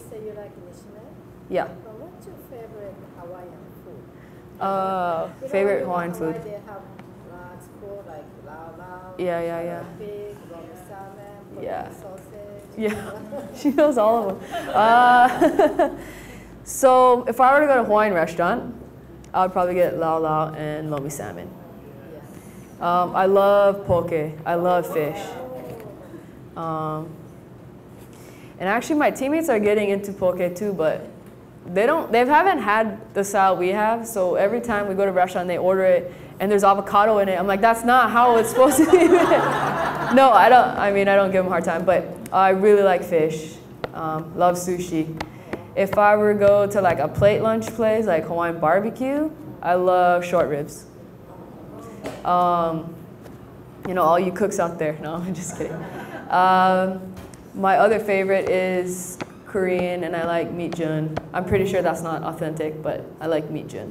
say you like Nishime. Yeah. But what's your favorite Hawaiian food? Uh, You know, favorite in Hawaiian Hawaii food. They have lots of food like lau lau. Yeah, yeah, yeah. Pig, salmon, Yeah. sausage. Yeah, she knows all of them. Uh, so if I were to go to a Hawaiian restaurant, I would probably get lau lau and lomi salmon. Um, I love poke. I love fish. Um, and actually, my teammates are getting into poke too, but they don't. They haven't had the style we have. So every time we go to a restaurant, they order it, and there's avocado in it. I'm like, that's not how it's supposed to be. no, I don't. I mean, I don't give them a hard time, but I really like fish. Um, love sushi. If I were to go to like a plate lunch place, like Hawaiian barbecue, I love short ribs. Um, you know, all you cooks out there. No, I'm just kidding. Um, my other favorite is Korean, and I like meat jun. I'm pretty sure that's not authentic, but I like meat jun.